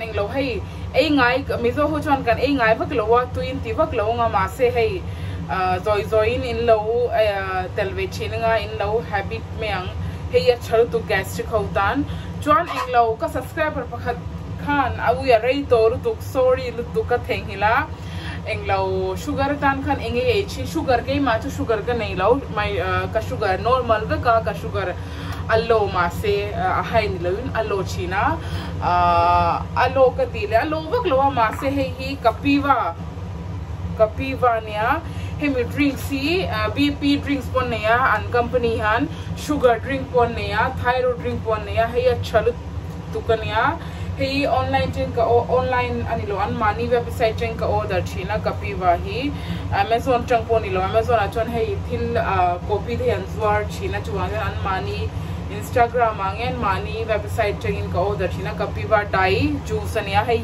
englo hei ai ngai mi zo hu chon kan ai ngai vak lo wa tu in ti vak lo nga ma se hei zoi zoi in in lo tel ve chin nga in lo habit meang hei ya chal tu gastric ho tan chuan eng lo ka subscriber pakhat khan au ya rei tor tu sorry lu tu ka theng hila eng lo sugar tan khan eng e chi sugar ke ma chu sugar ka nei lo mai ka sugar normal ka ka sugar allo ma se a hai ni lo allo china allo ka dile allo vak lo ma he hi kapiva kapiva nia hemi drinks hi bp drinks pon ne ya an company han sugar drink pon ne ya thyroid drink pon ne ya he ya chalu tukania he online chen ka online ani lo an mani website chen ka order china kapiva hi amazon chang pon ni lo amazon a chon he thil copy the an zwar china chuang an mani Instagram आगे मानी website इनका दर्शन कपीवा डाई juice है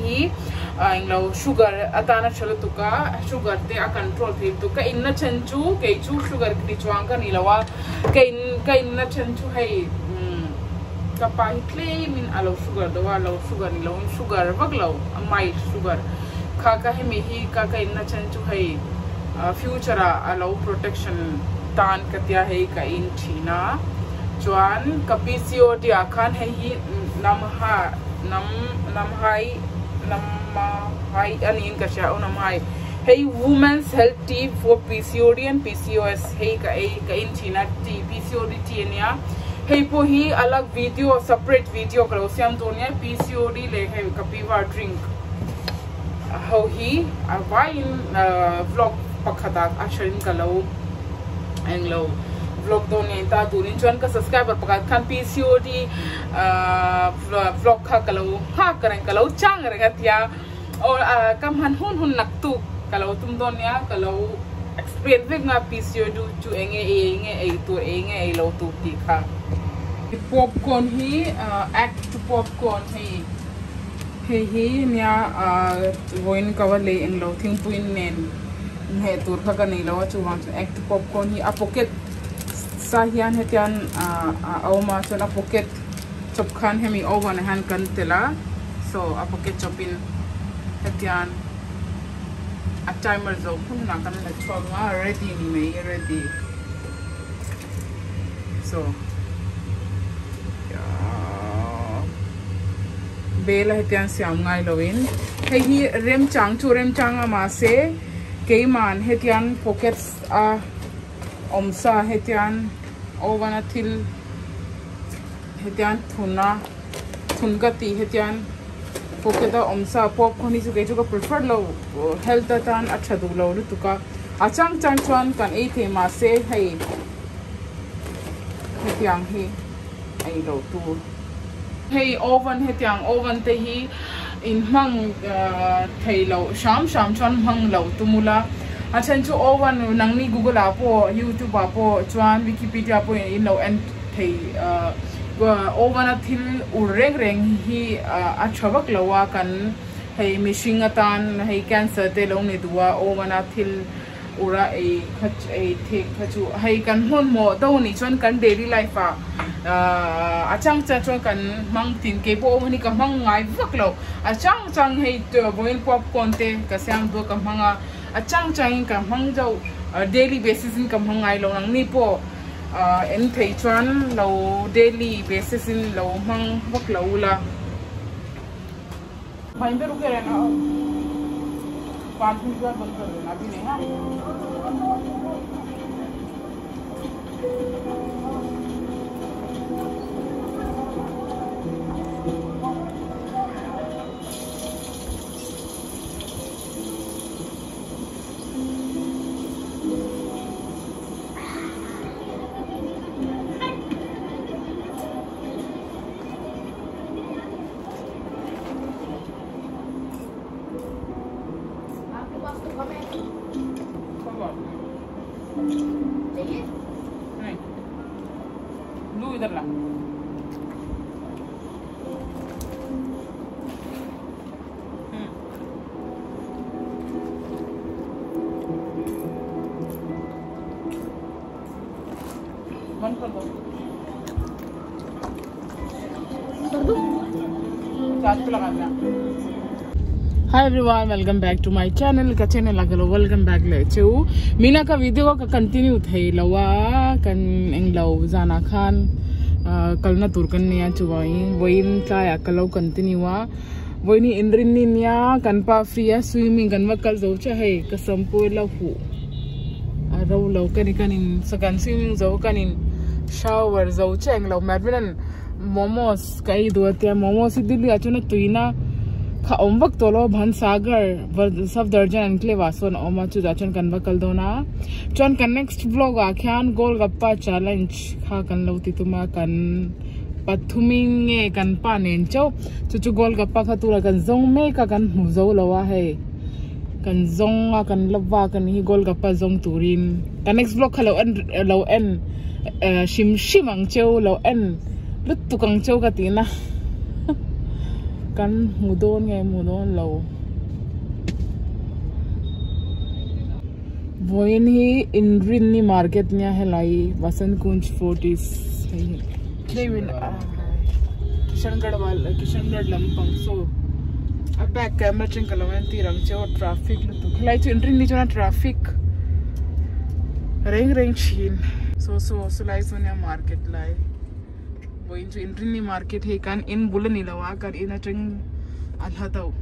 sugar अताना चलो तुका sugar ते आ कंट्रोल फिर तुका। इन्ना चंचु कई चू शुगर की चुआंग का नीलवा। कई कई इन्ना चंचु है कपाह मिन अलो शुगर दो अलो शुगर नीलो। इन शुगर वगलो माइट शुगर खाका है मेही, का कई इन्ना चंचु है फ्यूचर अलो प्रोटेक्शन तान कतिया है का इन चीना। Chuan ka PCOD a khan hei hi nam ha nam nam hai nam hai anin ka sha nam women's health tip for PCOD and PCOS hei ka ei ka in china t PCOD t ania hei po hi alag video separate video ka lo to nia PCOD le hei ka drink how hi vai in vlog pakhata a sharin ka lo englo vlog do ne ta turin chuan ka subscriber pakat khan PCOD vlog kha kalo ha karang kalo chang renga tia kam han hun hun nak tu kalo tum don ya kalo explain vek nga PCOD chu enge e enge e tu enge e lo tu ti kha popcorn hi act to popcorn hi he hi nya voin kawa le eng lo thing puin nen he tur kha ka nei lo chu wang act popcorn hi a pocket sa hian hetian a awma chon a pocket chop khan hemi oven han kan tela so, a pocket chopin hetian a timer zo phun na kan la chwa nga. Ready ni me ready. So bela hetian siam ngai lovin hei hi, rem chang chu, rem chang ama se. Keiman hetian pockets a omsa hetian ovana thil hetian thuna thungati hetian poketa omsa pop khoni chu ka prefer lo health tan acha du lo lu tuka achang chang chuan kan ei the ma se hei hetiang hi ai lo tu hei oven hetiang oven te hi in mang thei lo sham sham chuan mang lo tumula a chen chu wan nang ni google apo youtube apo chuan, wikipedia apo in lo and thei uh, uh, oven a thil u reng reng hi uh, a thawak lawa kan hei mishing atan hei cancer te lo ni duwa oven a thil ura ei khach ei thik khachu hei kan hon mo do ni chuan kan daily life a achang cha chuan kan mang tin ke po ni ka mang ngai vak lo. Achang chang hei to boil popcorn te, ka siam do ka manga achang chang ka mang jo daily basis in ka mang ngai lo nang ni po en thei chuan lo daily basis in lo mang vak lo la Pain pe ruke rehna पाँच minute बाद बंद कर देना अभी नहीं हाँ चाहिए लू इधर ला हम्म। बंद कर दो कर दूँ चार्ज पे लगा दिया hi everyone welcome back to my channel का चैनल अगलो वेलकम बैक ले छु मीना का वीडियो का कंटिन्यू थे लवा कन इंगलो जाना खान कल ना तुरकन निया चुवाई वइन का या कलो कंटिन्यू वा वइनी इंद्रिन निया कनपा फ्रिया स्विमिंग कनवा कल जो है कसम पो लहु अरौ लो कनि कनिन सगन स्विमिंग जो कनिन shower zo cheng lo mat binan momos kai do tia momos idili achuna ओमवक तोलो भन सागर सब दर्जन अंकले वासो ओमा चुदा चन कनवा कल चन का नेक्स्ट ब्लॉग आख्यान, गोल गप्पा चैलेंज खा कन लो तितुमा कन पथुमिंगे कन पा ने चो चुचु गोल गप्पा का तुरा कन जो मे का कन मुजो लवा है। कन जो कन लवा कन ही गोल गप्पा जो तुरीन। का नेक्स्ट ब्लॉग खा लो एन लो एन शिम शिम अंग चो, लो एन, लुत्तु कंग चो का तीना। kan mudon ngai mudon lo voin hi inrin ni market nya helai vasan kunj fortis Devin Kishangarh वाला किशनगढ़ लंपंग सो अब बैक कैमरा चिंग कलवन तीरंग चो ट्रैफ़िक लुतु खलाई चो इंट्री नी चो ना ट्रैफ़िक रेंग रेंग छीन so so so lai so nya market lai wo in so market he kan in bulan ni lawa in a tring alha tau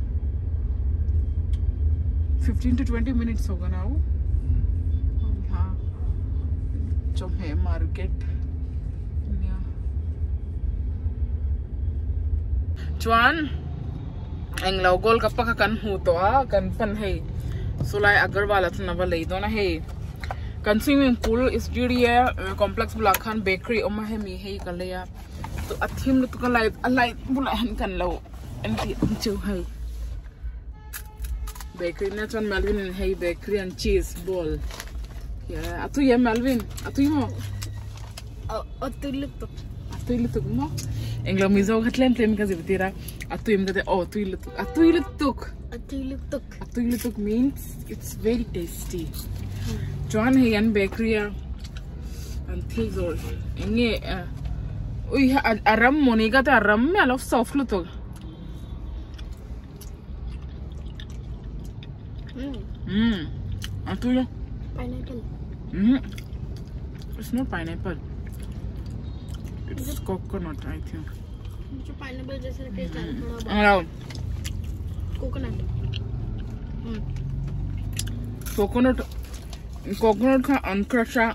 15 to 20 minutes hoga na wo ha chom market chuan eng lo gol kappa ka kan hu to a kan pan he sulai agarwal athna ba lei do na he kan swimming pool is jury complex bulakhan bakery oma है mi है tu athim lu tu ka light a light bula han kan lo. Anti chu hai. Bakery net one Melvin and hey bakery and cheese ball. Yeah atu ye Melvin atu mo? Atu lutuk atu lutuk mo? Englo mizo gatlem tlem ka zibtira atu im gade oh atu lutuk atu lutuk atu lutuk atu lutuk means it's very tasty. John Hayan Bakery and Thilzol. Enge Uh, uy, aram mo ni gata aram me alof soft luto. Hmm. Ato yun. Pineapple Mm. It's not pineapple. It's it? coconut, I think. मुझे pineapple जैसा taste आ रहा है थोड़ा Ano, coconut coconut, coconut ka uncrush siya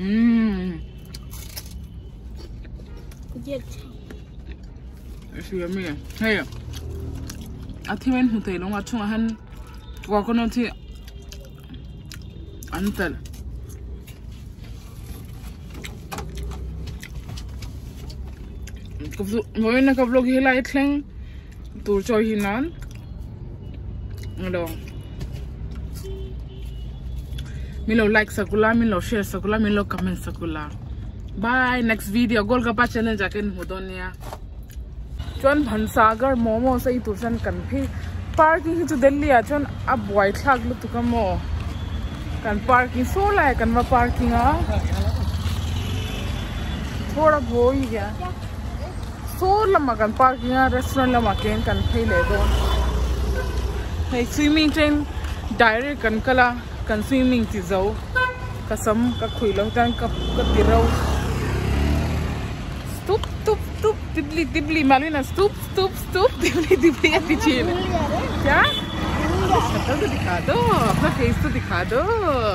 Mmm. Good. It's yummy. Hey. I think when you take long, I think I can walk on until until. Ngayon nakavlog hila itling tour choy hinan. Ano? Milo like sakula, milo share sakula, milo comment sakula. Bye. Next video. Gol ka pa channel jakin hudon niya. चुन भनसागर मोमो से तुसन कन parking ही तो दिल्ली आ चुन अब white लाग लो तुका मो कन पार्किंग सो लाए कन वा पार्किंग आ थोड़ा वो ही गया सो लम्मा कन पार्किंग आ रेस्टोरेंट लम्मा केन कन भी ले दो नहीं स्विमिंग ट्रेन डायरेक्ट कन कला कन स्विमिंग थी जाओ कसम का खुईलो तन का का तिराओ Stoep, stoep, stoep, dibli, dibli, Malvina, stoep, stoep, stoep, dibli, dibli, ऐसी चीज़ क्या शक्ल तो दिखा दो अपना फेस तो दिखा दो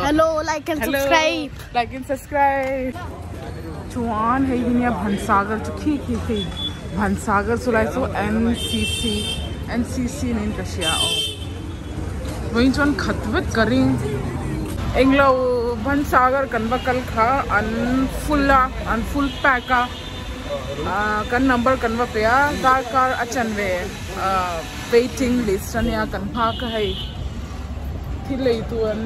hello like and subscribe like and subscribe चुआन है हिनिया भनसागर चुकी की थी भनसागर सुलाई सो एनसीसी एनसीसी नहीं कशिया वहीं चुआन खतबत करी इंग्लो भनसागर कनबा कल खा अनफुल्ला अनफुल Paika kan number kan va pya car car achan ve waiting list an ya kan pha ka hai thi lei tuan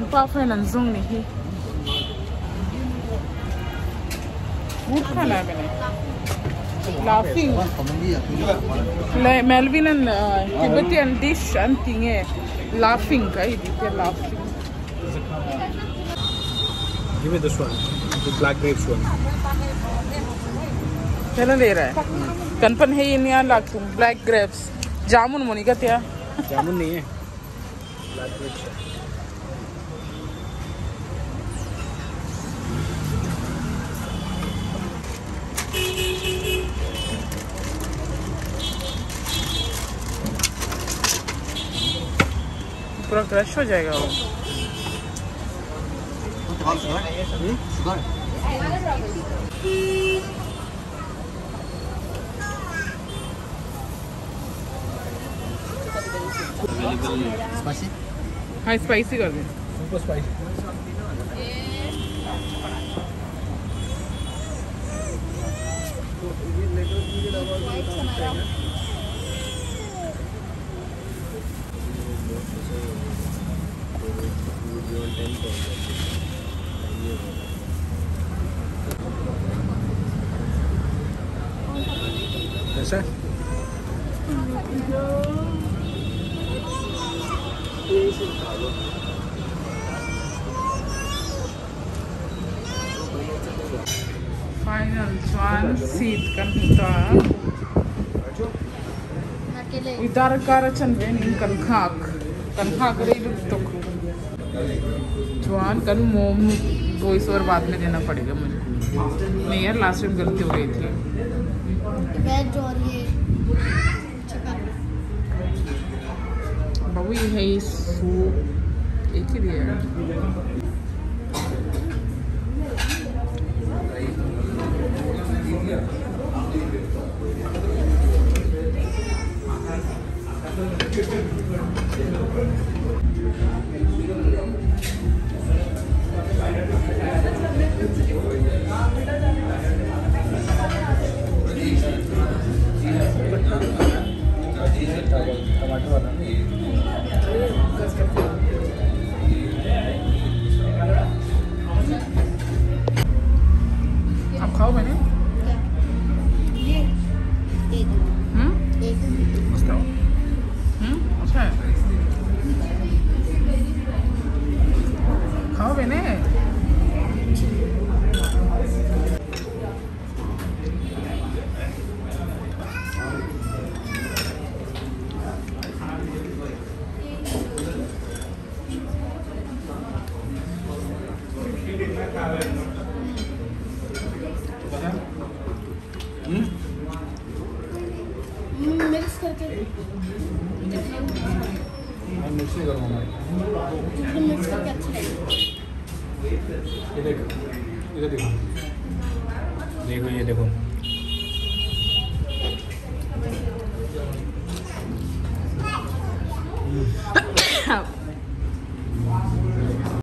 laughing uh, an tinge laughing Give me this one, the black grapes one. चलो ले रहा है कनपन है ये नहीं लाख black grapes जामुन मोनिका क्या जामुन नहीं है black grapes है पूरा क्रश हो जाएगा वो हाँ स्पाइसी कर दे super spicy. कैसा है? फाइनल स्वान सीट kan ta अकेले idar kara chan ven in kan khak kan khak रे लुक तो स्वान kan मोम वॉइस ओवर बाद में देना पड़ेगा मुझे। नहीं यार लास्ट टाइम गलती हो गई थी। ये बाबू ये है सूप एक ही दिया है। हम्म अच्छा है खाओ मैंने मिक्स मिक्स नहीं करूँगा मैं। मिक्स करके अच्छा लगेगा ये देख इधर देखो। देखो ये देखो।